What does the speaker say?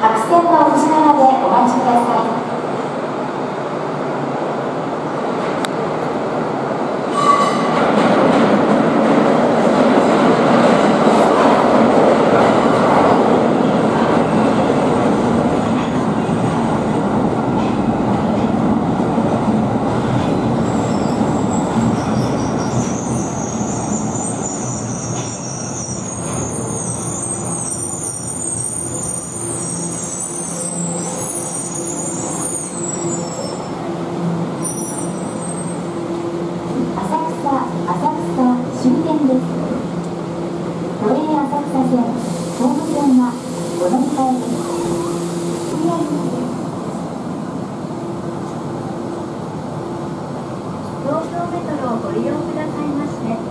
白線の内側でお待ちください。東京メトロをご利用くださいまして